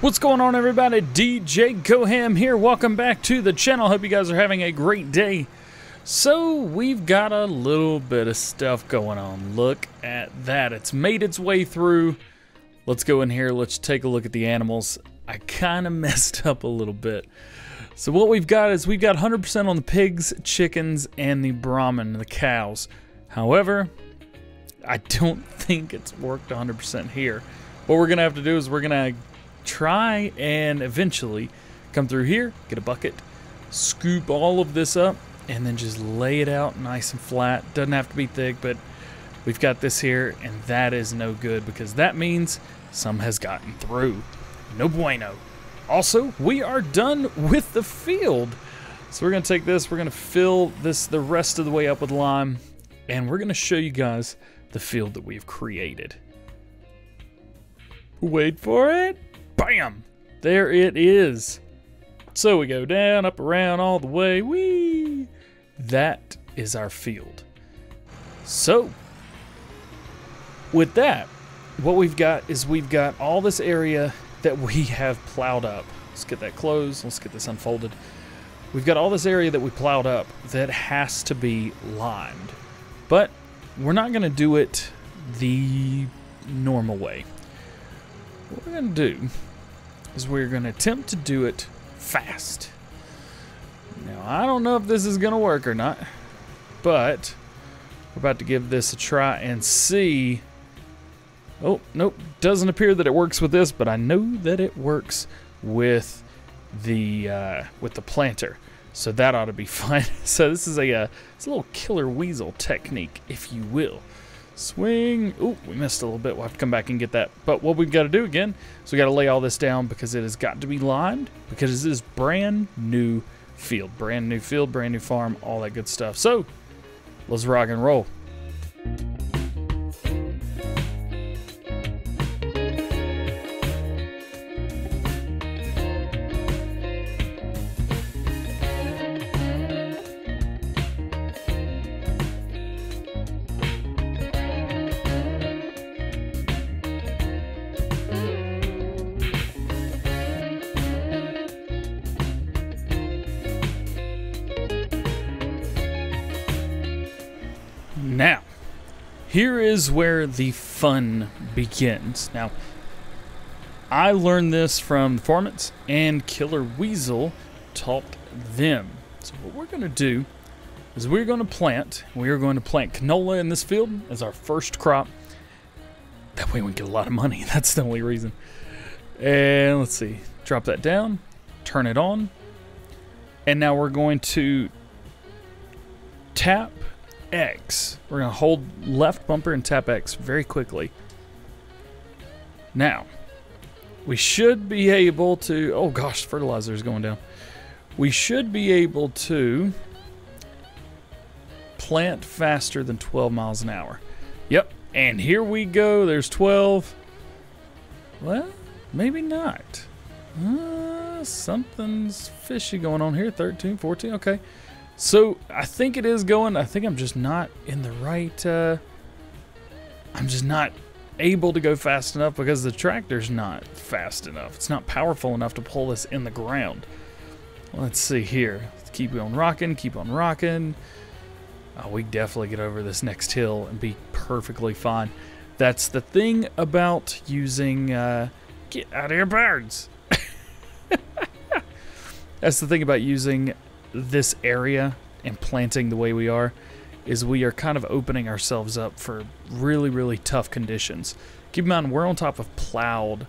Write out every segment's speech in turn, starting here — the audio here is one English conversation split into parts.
What's going on everybody? DJ Goham here. Welcome back to the channel. Hope you guys are having a great day. So we've got a little bit of stuff going on. Look at that. It's made its way through. Let's go in here. Let's take a look at the animals. I kind of messed up a little bit. So what we've got is we've got 100% on the pigs, chickens, and the Brahmin, the cows. However, I don't think it's worked 100% here. What we're going to have to do is we're going to try and eventually come through here, get a bucket, scoop all of this up, and then just lay it out nice and flat. Doesn't have to be thick, but we've got this here, and that is no good because that means some has gotten through. No bueno. Also, we are done with the field. So we're to take this, we're to fill this the rest of the way up with lime, and we're to show you guys the field that we've created. Wait for it. Bam! There it is. So we go down, up, around, all the way. Whee! That is our field. So, with that, what we've got is we've got all this area that we have plowed up. Let's get that closed. Let's get this unfolded. We've got all this area that we plowed up that has to be limed. But we're not going to do it the normal way. What we're going to do is we're going to attempt to do it fast. Now, I don't know if this is going to work or not, but we're about to give this a try and see. Oh, nope, doesn't appear that it works with this, but I know that it works with the uh, with the planter. So that ought to be fine. so this is a, uh, it's a little Killer Weasel technique, if you will. Swing. Oh, we missed a little bit. We'll have to come back and get that. But what we've got to do again is we got to lay all this down because it has got to be limed because this is brand new field. Brand new field, brand new farm, all that good stuff. So let's rock and roll. Now, here is where the fun begins. Now, I learned this from the Formants and Killer Weasel taught them. So what we're going to do is we're going to plant, we are going to plant canola in this field as our first crop. That way we get a lot of money. That's the only reason. And let's see, drop that down, turn it on. And now we're going to tap X. We're going to hold left bumper and tap X very quickly. Now, we should be able to... Oh gosh, fertilizer is going down. We should be able to plant faster than 12 miles an hour. Yep, and here we go. There's 12. Well, maybe not. Uh, something's fishy going on here. 13, 14, okay. So I think it is going. I think I'm just not in the right. Uh, I'm just not able to go fast enough because the tractor's not fast enough. It's not powerful enough to pull this in the ground. Let's see here. Let's keep on rocking. Keep on rocking. Oh, we definitely get over this next hill and be perfectly fine. That's the thing about using. Uh, get out of your birds. That's the thing about using this area and planting the way we are is we are kind of opening ourselves up for really, really tough conditions. Keep in mind, we're on top of plowed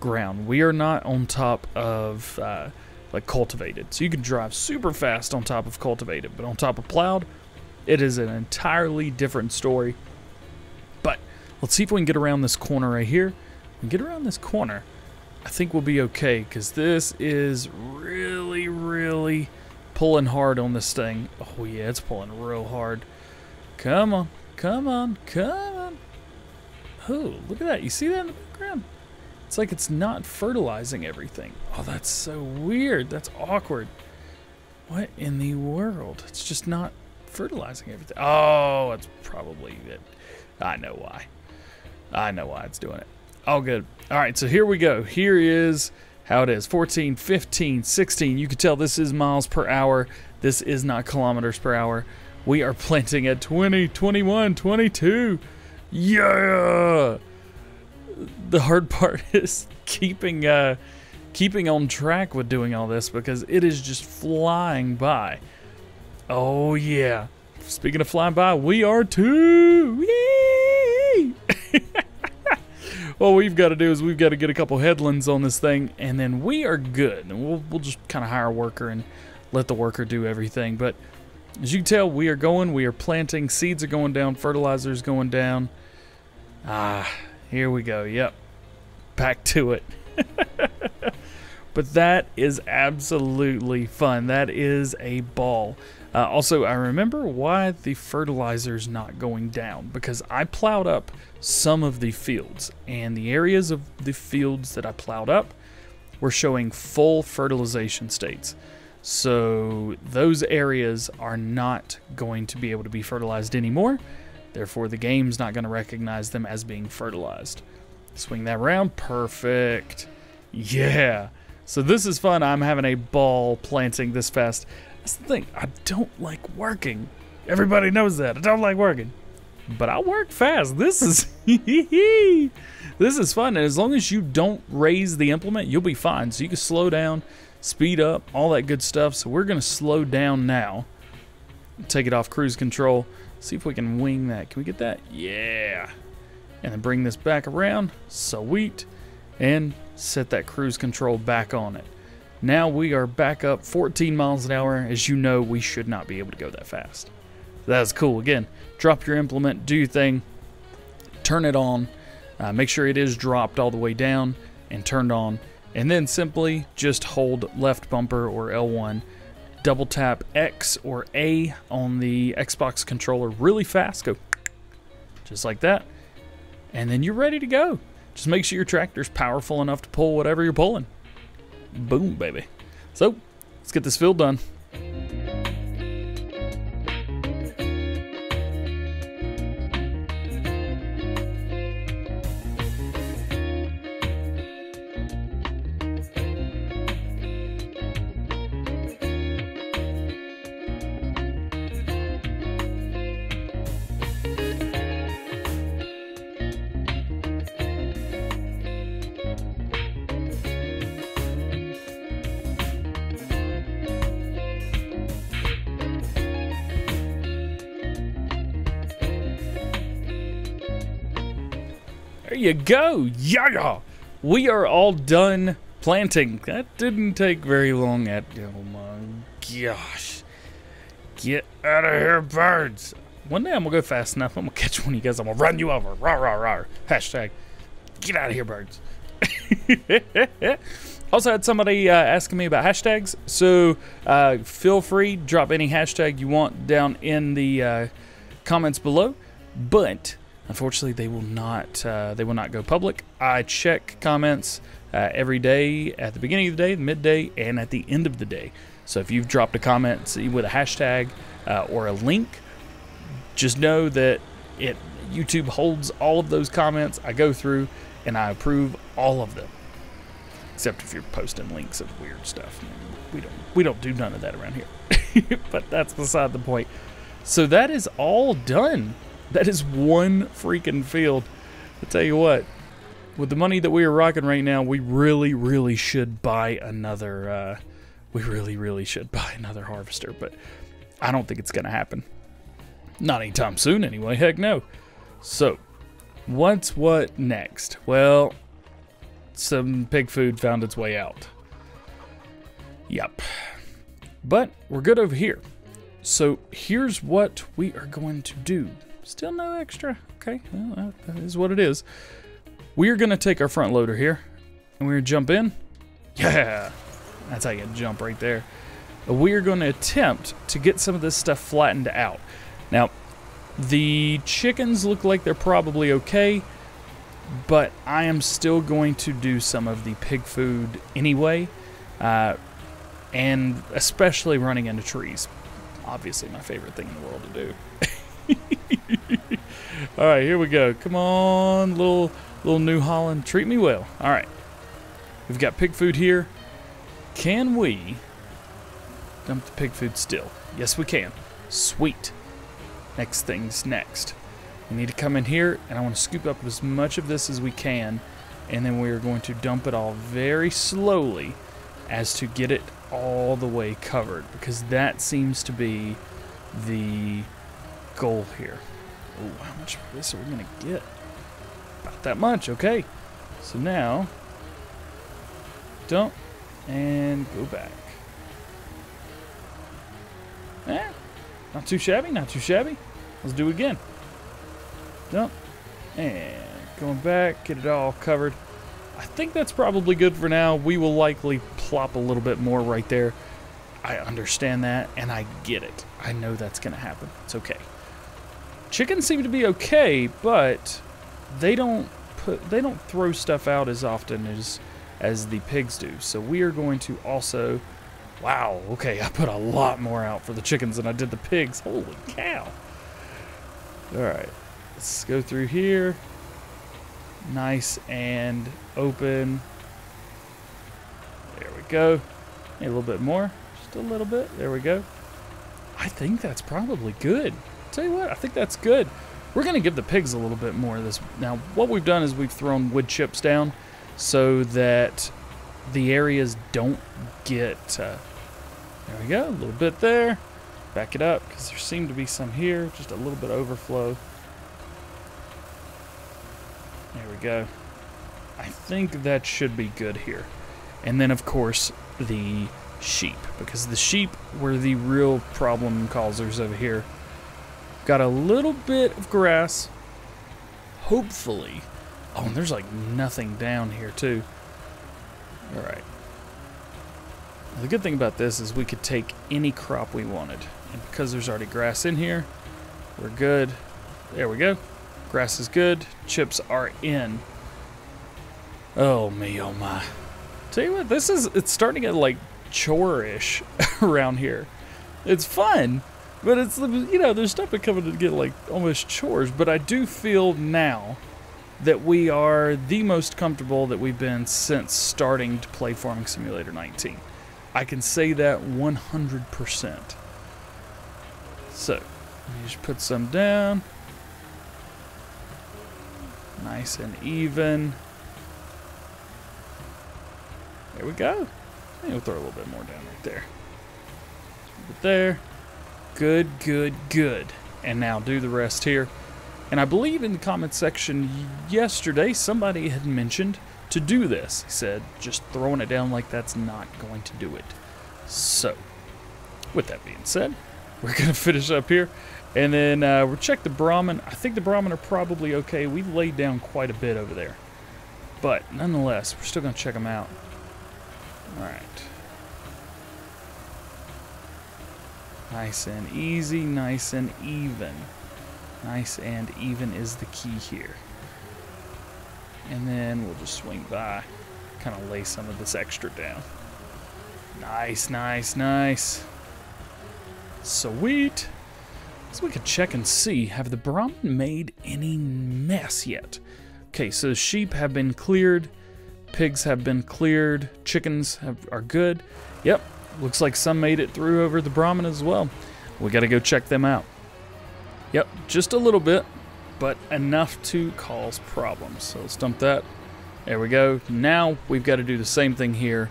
ground. We are not on top of uh, like cultivated. So you can drive super fast on top of cultivated, but on top of plowed, it is an entirely different story. But let's see if we can get around this corner right here. And get around this corner, I think we'll be okay because this is really, really pulling hard on this thing. Oh yeah, it's pulling real hard. Come on, come on, come on. Oh, look at that. You see that in the background? It's like it's not fertilizing everything. Oh, that's so weird. That's awkward. What in the world? It's just not fertilizing everything. Oh, it's probably it. I know why. I know why it's doing it. All good. All right, so here we go. Here is how it is 14, 15, 16. You can tell this is miles per hour. This is not kilometers per hour. We are planting at 20, 21, 22. Yeah! The hard part is keeping uh, keeping on track with doing all this because it is just flying by. Oh yeah. Speaking of flying by, we are too. Yay! What we've got to do is we've got to get a couple headlands on this thing, and then we are good. And we'll, we'll just kind of hire a worker and let the worker do everything. But as you can tell, we are going, we are planting, seeds are going down, fertilizer is going down. Ah, here we go. Yep. Back to it. but that is absolutely fun. That is a ball. Uh, also, I remember why the fertilizer's not going down because I plowed up some of the fields, and the areas of the fields that I plowed up were showing full fertilization states. So those areas are not going to be able to be fertilized anymore. Therefore, the game's not going to recognize them as being fertilized. Swing that around. Perfect. Yeah. So this is fun. I'm having a ball planting this fast. That's the thing. I don't like working. Everybody knows that. I don't like working. But I work fast. This is this is fun. And as long as you don't raise the implement, you'll be fine. So you can slow down, speed up, all that good stuff. So we're going to slow down now. Take it off cruise control. See if we can wing that. Can we get that? Yeah. And then bring this back around. Sweet. And set that cruise control back on it. Now we are back up 14 miles an hour. As you know, we should not be able to go that fast. That's cool. Again, drop your implement, do your thing, turn it on, uh, make sure it is dropped all the way down and turned on, and then simply just hold left bumper or L1, double tap X or A on the Xbox controller really fast, go just like that, and then you're ready to go. Just make sure your tractor's powerful enough to pull whatever you're pulling. Boom, baby. So, let's get this field done. You go. Yeah. We are all done planting. That didn't take very long at oh my gosh. Get out of here, birds. One day I'm gonna go fast enough. I'm gonna catch one of you guys. I'm gonna run you over. Rah rah rah. Hashtag get out of here, birds. also had somebody uh, asking me about hashtags. So uh, feel free, drop any hashtag you want down in the uh, comments below. But Unfortunately, they will not uh, they will not go public. I check comments uh, every day at the beginning of the day, the midday, and at the end of the day. So if you've dropped a comment with a hashtag uh, or a link, just know that it YouTube holds all of those comments. I go through and I approve all of them, except if you're posting links of weird stuff. We don't we don't do none of that around here. but that's beside the point. So that is all done. That is one freaking field. I tell you what, with the money that we are rocking right now, we really, really should buy another. Uh, we really, really should buy another harvester, but I don't think it's going to happen. Not anytime soon, anyway. Heck no. So, what's what next? Well, some pig food found its way out. Yep. But we're good over here. So, here's what we are going to do. Still no extra. Okay, well, that is what it is. We're going to take our front loader here, and we're going to jump in. Yeah, that's how you jump right there. We're going to attempt to get some of this stuff flattened out. Now, the chickens look like they're probably okay, but I am still going to do some of the pig food anyway, uh, and especially running into trees. Obviously, my favorite thing in the world to do. All right, here we go. Come on, little little New Holland, treat me well. All right, We've got pig food here. Can we dump the pig food still? Yes, we can. Sweet. Next thing's next. We need to come in here, and I want to scoop up as much of this as we can, and then we are going to dump it all very slowly as to get it all the way covered, because that seems to be the goal here. Oh, how much of this are we to get? About that much, okay. So now, dump and go back. Eh, not too shabby, not too shabby. Let's do it again. Dump and going back, get it all covered. I think that's probably good for now. We will likely plop a little bit more right there. I understand that, and I get it. I know that's going to happen. It's okay. Chickens seem to be okay, but they don't put they don't throw stuff out as often as as the pigs do. So we are going to also Wow, okay, I put a lot more out for the chickens than I did the pigs. Holy cow. Alright, let's go through here. Nice and open. There we go. a little bit more. Just a little bit. There we go. I think that's probably good. Tell you what, I think that's good. We're going to give the pigs a little bit more of this. Now, what we've done is we've thrown wood chips down so that the areas don't get... Uh, there we go, a little bit there. Back it up, because there seemed to be some here. Just a little bit overflow. There we go. I think that should be good here. And then, of course, the sheep, because the sheep were the real problem causers over here. Got a little bit of grass. Hopefully. Oh, and there's like nothing down here, too. Alright. The good thing about this is we could take any crop we wanted. And because there's already grass in here, we're good. There we go. Grass is good. Chips are in. Oh me, oh my. Tell you what, this is, it's starting to get like chore-ish around here. It's fun, but it's, you know, there's stuff becoming to get like almost chores, but I do feel now that we are the most comfortable that we've been since starting to play Farming Simulator 19. I can say that 100%. So, you just put some down. Nice and even. There we go. And we'll throw a little bit more down right there. But there. Good, good, good. And now do the rest here. And I believe in the comment section yesterday somebody had mentioned to do this. He said, just throwing it down like that's not going to do it. So, with that being said, we're going to finish up here. And then uh, we'll check the Brahmin. I think the Brahmin are probably okay. We've laid down quite a bit over there. But nonetheless, we're still going to check them out. Alright. Nice and easy, nice and even. Nice and even is the key here. And then we'll just swing by, kind of lay some of this extra down. Nice, nice, nice. Sweet. So we could check and see, have the Brahmin made any mess yet? Okay, so sheep have been cleared, pigs have been cleared, chickens have, are good. Yep, looks like some made it through over the Brahmin as well. We gotta go check them out. Yep, just a little bit, but enough to cause problems. So let's dump that. There we go. Now we've got to do the same thing here.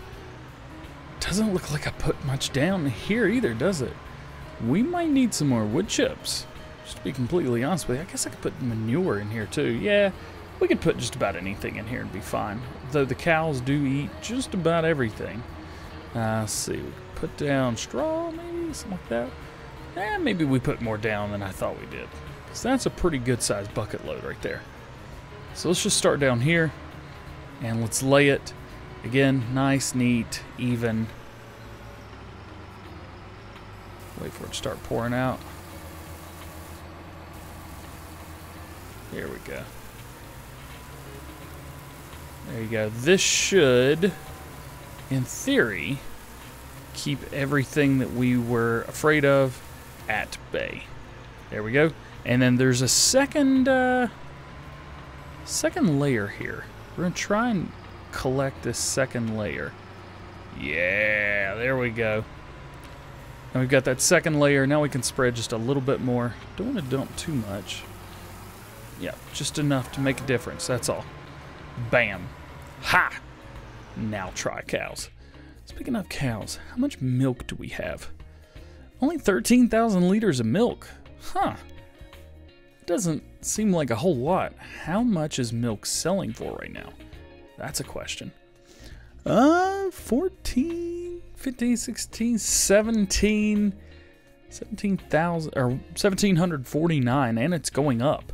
Doesn't look like I put much down here either, does it? We might need some more wood chips. Just to be completely honest with you, I guess I could put manure in here too. Yeah, we could put just about anything in here and be fine. Though the cows do eat just about everything. Uh, let's see, we put down straw maybe, something like that. Eh, maybe we put more down than I thought we did. So that's a pretty good sized bucket load right there. So let's just start down here and let's lay it. Again, nice, neat, even. Wait for it to start pouring out. There we go. There you go. This should, in theory, keep everything that we were afraid of at bay. There we go. And then there's a second, uh, second layer here. We're to try and collect this second layer. Yeah, there we go. And we've got that second layer. Now we can spread just a little bit more. Don't want to dump too much. Yeah, just enough to make a difference. That's all. Bam. Ha! Now try cows. Speaking of cows, how much milk do we have? Only 13,000 liters of milk. Huh. Doesn't seem like a whole lot. How much is milk selling for right now? That's a question. Uh, 14, 15, 16, 17, 17,000, or 1,749, and it's going up.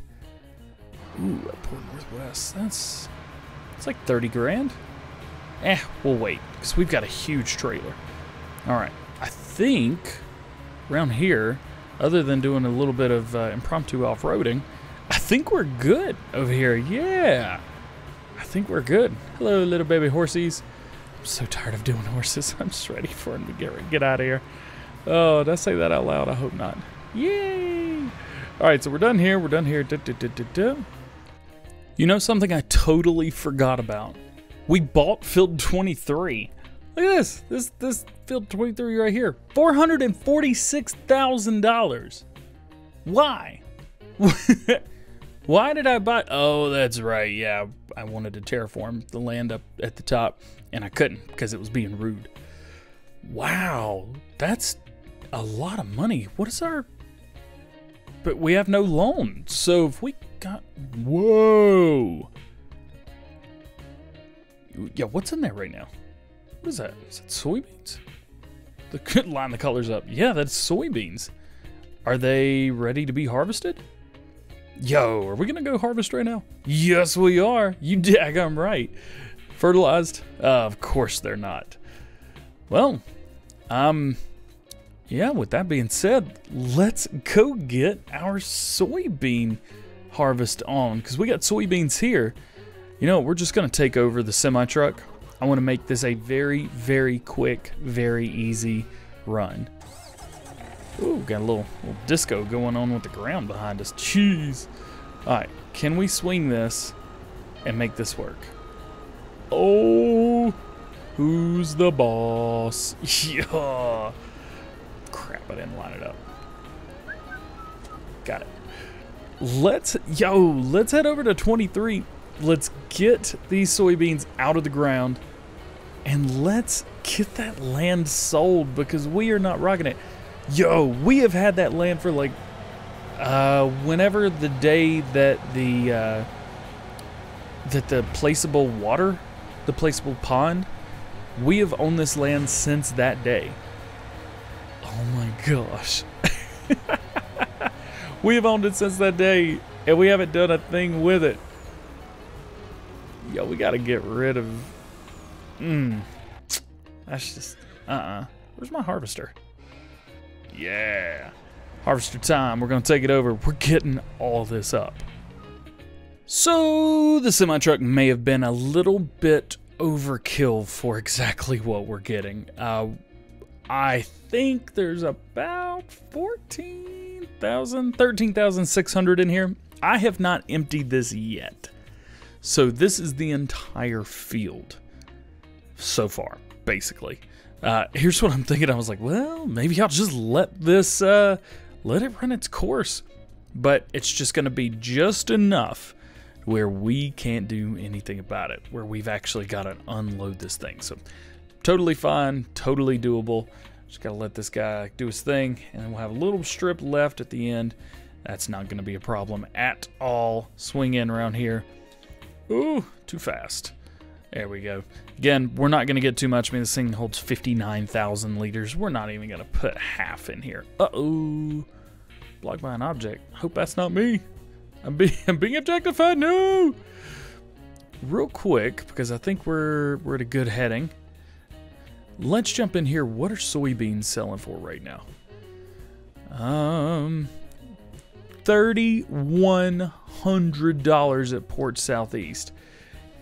Ooh, Port Northwest, that's, it's like 30 grand. Eh, we'll wait, because we've got a huge trailer. All right, I think around here, other than doing a little bit of uh, impromptu off-roading, I think we're good over here. Yeah, I think we're good. Hello, little baby horsies. I'm so tired of doing horses. I'm just ready for them to get get out of here. Oh, did I say that out loud? I hope not. Yay! All right, so we're done here. We're done here. Da, da, da, you know something I totally forgot about? We bought field 23. Look at this. This this field 23 right here. $446,000. Why? Why did I buy? Oh, that's right. Yeah, I wanted to terraform the land up at the top, and I couldn't because it was being rude. Wow, that's a lot of money. What is our. But we have no loan. So if we got. Whoa. Yeah, what's in there right now? What is that? Is it soybeans? The could line the colors up. Yeah, that's soybeans. Are they ready to be harvested? Yo, are we gonna go harvest right now? Yes, we are. You I'm right. Fertilized? Uh, of course they're not. Well, um, yeah, with that being said, let's go get our soybean harvest on because we got soybeans here. You know, we're just going to take over the semi truck. I want to make this a very, very quick, very easy run. Ooh, got a little, little disco going on with the ground behind us. Jeez. Alright, can we swing this and make this work? Oh, who's the boss? Yeah. Crap, I didn't line it up. Got it. Let's, yo, let's head over to 23 let's get these soybeans out of the ground and let's get that land sold because we are not rocking it. Yo, we have had that land for like uh, whenever the day that the uh, that the placeable water, the placeable pond, we have owned this land since that day. Oh my gosh. we have owned it since that day and we haven't done a thing with it. Yo, we gotta get rid of... Mmm. That's just... Uh-uh. Where's my harvester? Yeah. Harvester time. We're gonna take it over. We're getting all this up. So, the semi-truck may have been a little bit overkill for exactly what we're getting. Uh, I think there's about 14,000, 13,600 in here. I have not emptied this yet. So this is the entire field so far, basically. Uh, here's what I'm thinking. I was like, well, maybe I'll just let this, uh, let it run its course. But it's just going to be just enough where we can't do anything about it, where we've actually got to unload this thing. So totally fine, totally doable. Just got to let this guy do his thing, and then we'll have a little strip left at the end. That's not going to be a problem at all. Swing in around here. Ooh, too fast. There we go. Again, we're not going to get too much. I mean, this thing holds 59,000 liters. We're not even going to put half in here. Uh-oh. Blocked by an object. Hope that's not me. I'm, be I'm being objectified. No! Real quick, because I think we're, we're at a good heading. Let's jump in here. What are soybeans selling for right now? Um, $3,100 at Port Southeast.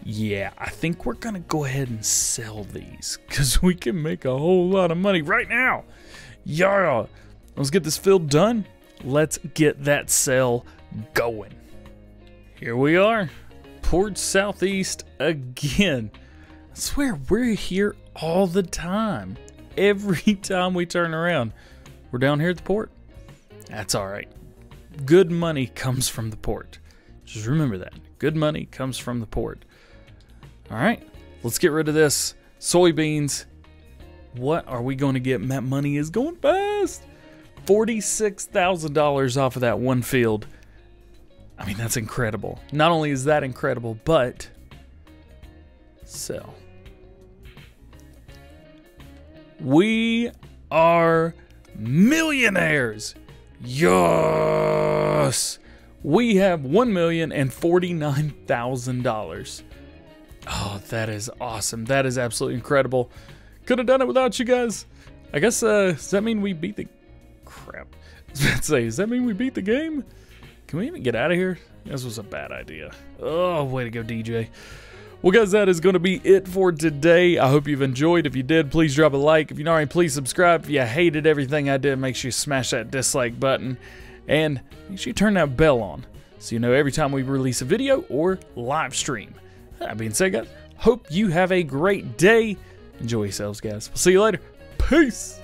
Yeah, I think we're going to go ahead and sell these because we can make a whole lot of money right now. Yeah, let's get this field done. Let's get that sale going. Here we are, Port Southeast again. I swear we're here all the time. Every time we turn around, we're down here at the port. That's all right. Good money comes from the port. Just remember that. Good money comes from the port. All right, let's get rid of this. Soybeans. What are we going to get? That money is going fast. $46,000 off of that one field. I mean, that's incredible. Not only is that incredible, but sell. We are millionaires. Yes. We have one million and forty-nine thousand dollars. Oh, that is awesome. That is absolutely incredible. Could have done it without you guys. I guess uh does that mean we beat the crap? To say, does that mean we beat the game? Can we even get out of here? This was a bad idea. Oh, way to go, DJ. Well, guys, that is going to be it for today. I hope you've enjoyed. If you did, please drop a like. If you're not already, please subscribe. If you hated everything I did, make sure you smash that dislike button. And make sure you turn that bell on so you know every time we release a video or live stream. That being said, guys, hope you have a great day. Enjoy yourselves, guys. We'll see you later. Peace.